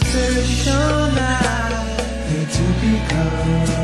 to show my to become.